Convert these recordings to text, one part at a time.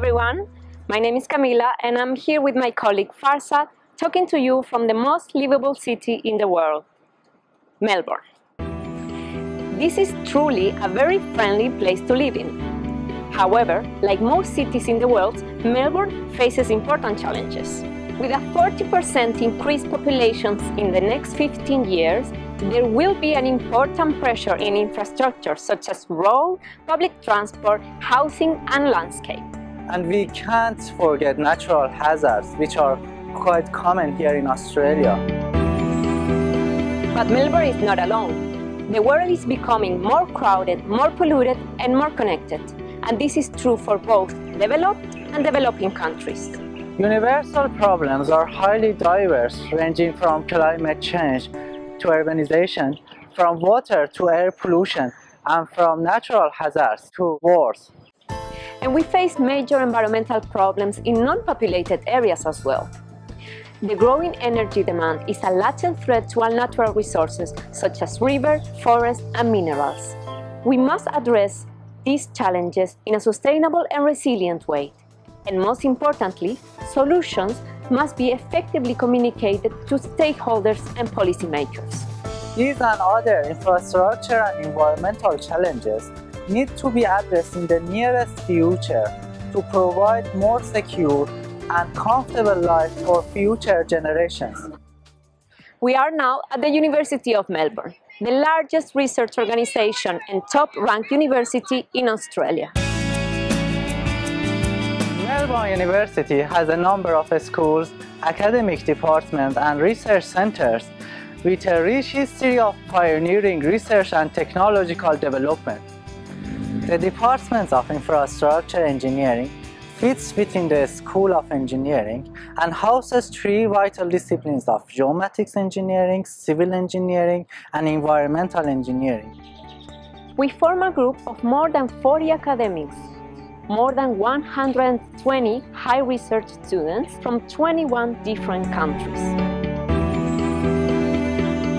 everyone. My name is Camila and I'm here with my colleague Farsad talking to you from the most livable city in the world, Melbourne. This is truly a very friendly place to live in. However, like most cities in the world, Melbourne faces important challenges. With a 40% increased populations in the next 15 years, there will be an important pressure in infrastructure such as road, public transport, housing and landscape. And we can't forget natural hazards, which are quite common here in Australia. But Melbourne is not alone. The world is becoming more crowded, more polluted and more connected. And this is true for both developed and developing countries. Universal problems are highly diverse, ranging from climate change to urbanization, from water to air pollution, and from natural hazards to wars. And we face major environmental problems in non-populated areas as well. The growing energy demand is a latent threat to our natural resources such as rivers, forests and minerals. We must address these challenges in a sustainable and resilient way. And most importantly, solutions must be effectively communicated to stakeholders and policymakers. These and other infrastructure and environmental challenges need to be addressed in the nearest future to provide more secure and comfortable life for future generations. We are now at the University of Melbourne, the largest research organization and top-ranked university in Australia. Melbourne University has a number of schools, academic departments and research centers with a rich history of pioneering research and technological development. The Department of infrastructure engineering fits within the School of Engineering and houses three vital disciplines of geomatics engineering, civil engineering and environmental engineering. We form a group of more than 40 academics, more than 120 high research students from 21 different countries.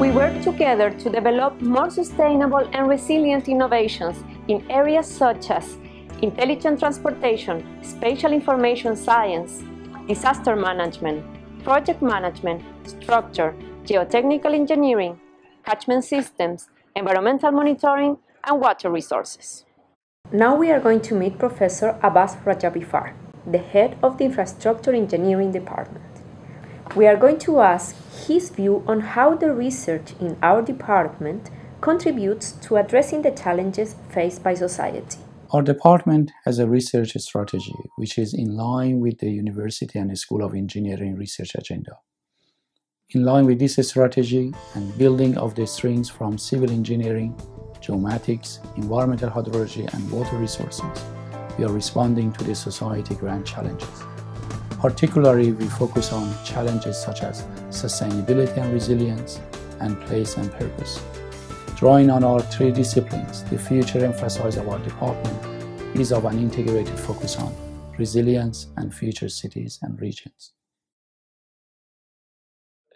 We work together to develop more sustainable and resilient innovations in areas such as intelligent transportation, spatial information science, disaster management, project management, structure, geotechnical engineering, catchment systems, environmental monitoring, and water resources. Now we are going to meet Professor Abbas Rajabifard, the head of the Infrastructure Engineering Department. We are going to ask his view on how the research in our department contributes to addressing the challenges faced by society. Our department has a research strategy which is in line with the University and the School of Engineering research agenda. In line with this strategy and building of the strengths from civil engineering, geomatics, environmental hydrology, and water resources, we are responding to the society grand challenges. Particularly, we focus on challenges such as sustainability and resilience, and place and purpose. Drawing on our three disciplines, the future emphasis of our department is of an integrated focus on resilience and future cities and regions.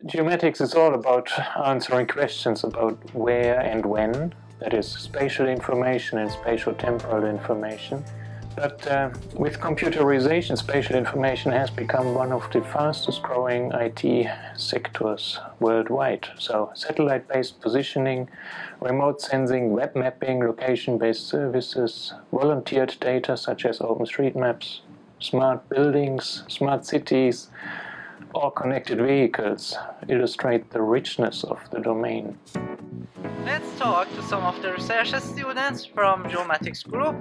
Geomatics is all about answering questions about where and when, that is spatial information and spatial temporal information, but uh, with computerization, spatial information has become one of the fastest growing IT sectors worldwide. So satellite-based positioning, remote sensing, web mapping, location-based services, volunteered data such as OpenStreetMaps, smart buildings, smart cities, or connected vehicles illustrate the richness of the domain. Let's talk to some of the research students from Geomatics Group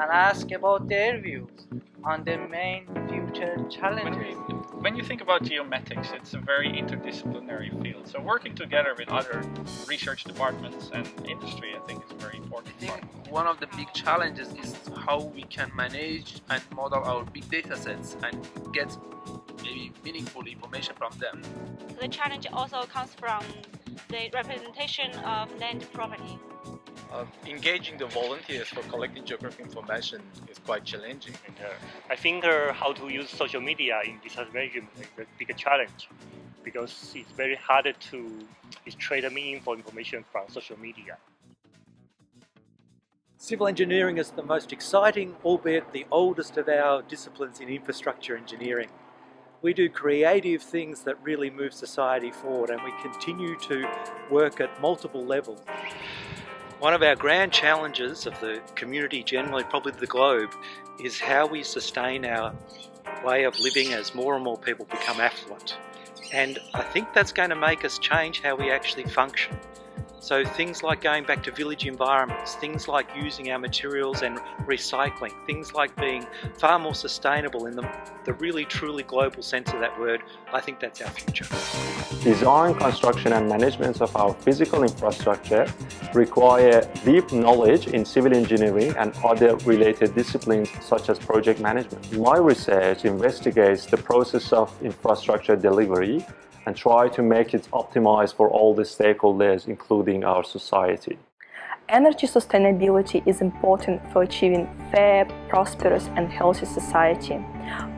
and ask about their views on the main future challenges. When you, when you think about geomatics, it's a very interdisciplinary field. So working together with other research departments and industry, I think is very important. I think one of the big challenges is how we can manage and model our big data sets and get maybe meaningful information from them. The challenge also comes from the representation of land property. Uh, engaging the volunteers for collecting geographic information is quite challenging. And, uh, I think uh, how to use social media in disaster management is a big challenge because it's very hard to extract meaningful information from social media. Civil engineering is the most exciting, albeit the oldest of our disciplines in infrastructure engineering. We do creative things that really move society forward and we continue to work at multiple levels. One of our grand challenges of the community generally, probably the globe, is how we sustain our way of living as more and more people become affluent. And I think that's going to make us change how we actually function. So things like going back to village environments, things like using our materials and recycling, things like being far more sustainable in the, the really truly global sense of that word, I think that's our future. Design, construction and management of our physical infrastructure require deep knowledge in civil engineering and other related disciplines such as project management. My research investigates the process of infrastructure delivery and try to make it optimized for all the stakeholders, including our society. Energy sustainability is important for achieving a fair, prosperous and healthy society.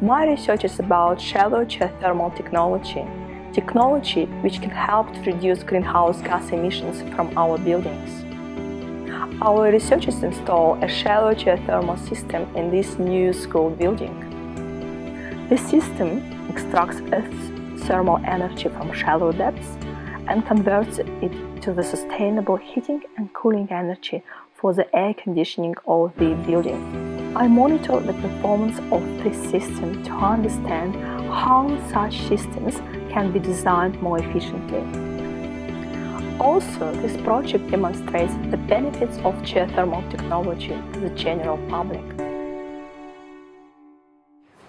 My research is about shallow geothermal technology, technology which can help to reduce greenhouse gas emissions from our buildings. Our researchers install a shallow geothermal system in this new school building. The system extracts thermal energy from shallow depths and converts it to the sustainable heating and cooling energy for the air conditioning of the building. I monitor the performance of this system to understand how such systems can be designed more efficiently. Also, this project demonstrates the benefits of geothermal technology to the general public.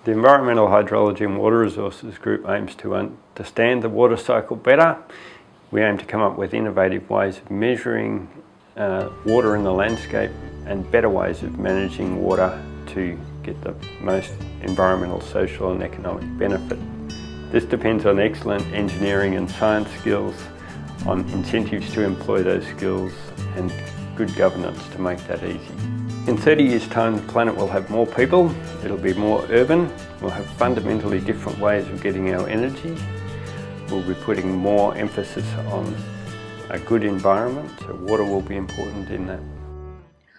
The Environmental Hydrology and Water Resources Group aims to understand the water cycle better. We aim to come up with innovative ways of measuring uh, water in the landscape and better ways of managing water to get the most environmental, social and economic benefit. This depends on excellent engineering and science skills, on incentives to employ those skills and good governance to make that easy. In 30 years time the planet will have more people, it'll be more urban, we'll have fundamentally different ways of getting our energy, we'll be putting more emphasis on a good environment, so water will be important in that.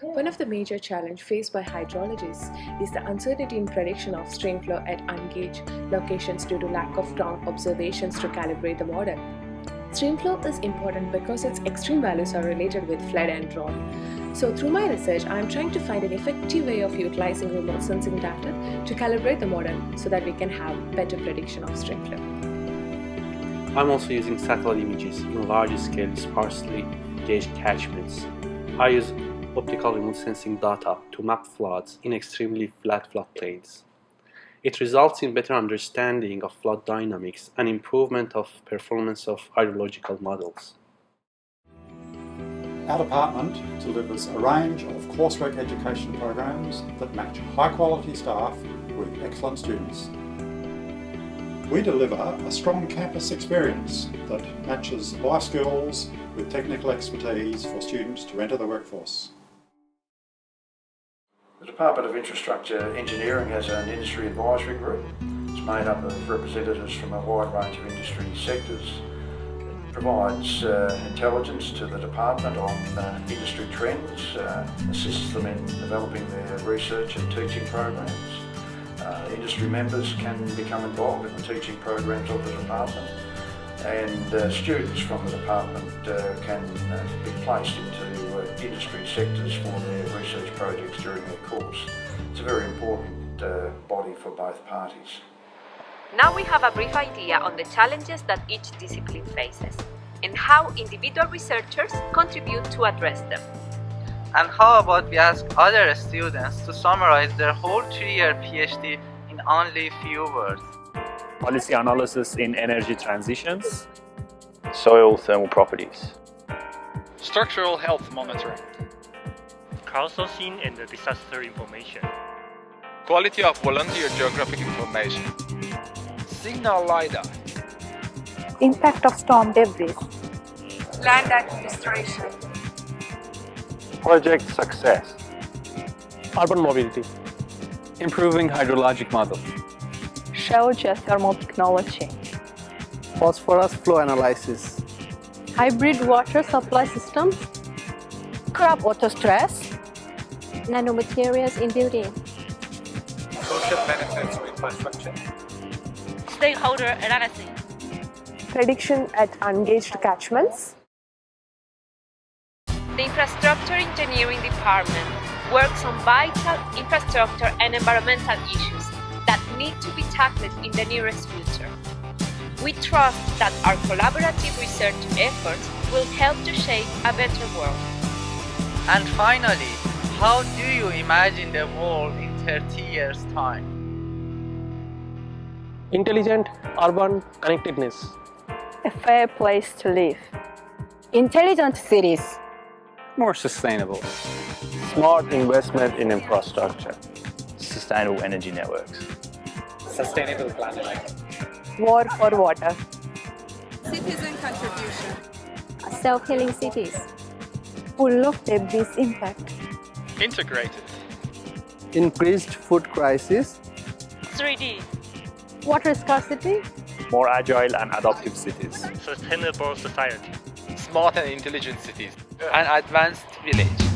One of the major challenges faced by hydrologists is the uncertainty in prediction of stream flow at ungauged locations due to lack of ground observations to calibrate the model. Stream flow is important because its extreme values are related with flood and drought. So through my research, I am trying to find an effective way of utilizing remote sensing data to calibrate the model so that we can have better prediction of stream flow. I'm also using satellite images in large scale sparsely gauged catchments. I use optical remote sensing data to map floods in extremely flat floodplains. It results in better understanding of flood dynamics and improvement of performance of hydrological models. Our department delivers a range of coursework education programs that match high quality staff with excellent students. We deliver a strong campus experience that matches life skills with technical expertise for students to enter the workforce. The Department of Infrastructure Engineering has an industry advisory group. It's made up of representatives from a wide range of industry sectors provides uh, intelligence to the department on uh, industry trends, uh, assists them in developing their research and teaching programs. Uh, industry members can become involved in the teaching programs of the department and uh, students from the department uh, can be placed into industry sectors for their research projects during their course. It's a very important body for both parties. Now we have a brief idea on the challenges that each discipline faces and how individual researchers contribute to address them. And how about we ask other students to summarize their whole three-year PhD in only few words? Policy analysis in energy transitions. Soil thermal properties. Structural health monitoring. Crowdsourcing and disaster information. Quality of volunteer geographic information. Signal LiDAR. Impact of storm debris. Land administration. Project success. Urban mobility. Improving hydrologic model. Shallow geothermal technology. Phosphorus flow analysis. Hybrid water supply systems. Crop water stress. Nanomaterials in building. Social benefits of infrastructure. Stakeholder analysis. Prediction at ungauged catchments. The Infrastructure Engineering Department works on vital infrastructure and environmental issues that need to be tackled in the nearest future. We trust that our collaborative research efforts will help to shape a better world. And finally, how do you imagine the world in 30 years' time? Intelligent urban connectedness. A fair place to live. Intelligent cities. More sustainable. Smart investment in infrastructure. Sustainable energy networks. Sustainable planet. War for water. Citizen contribution. Self-healing cities. Full of debris impact. Integrated. Increased food crisis. 3D. Water scarcity. More agile and adaptive cities. Sustainable society. Smart and intelligent cities. An advanced village.